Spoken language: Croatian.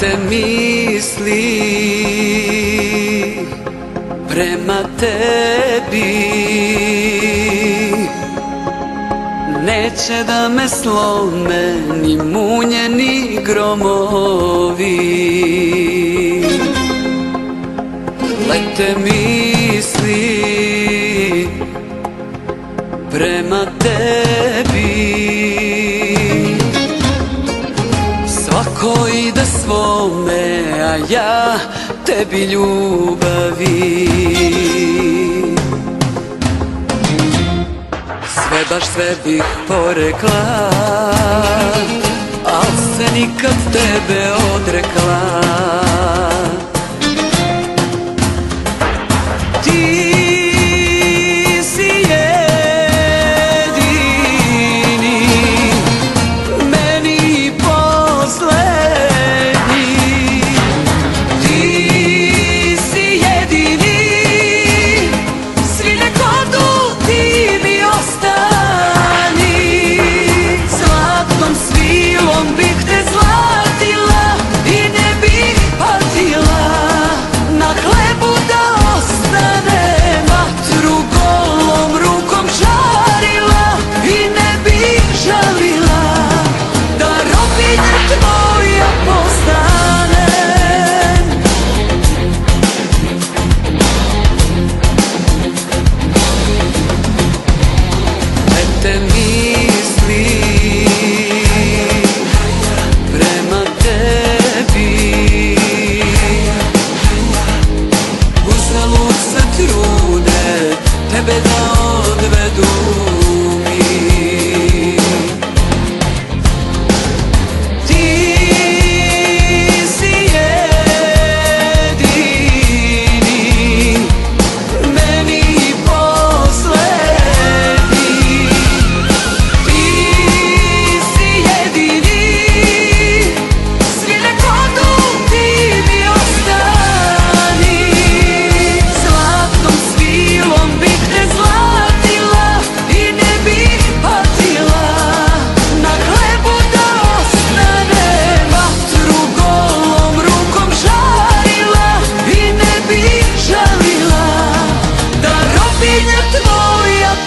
Lete misli prema tebi. Neće da me slome ni munje ni gromovi. Lete misli prema tebi Svako ide svome, a ja tebi ljubavi. Sve baš sve bih porekla Al se nikad tebe odrekla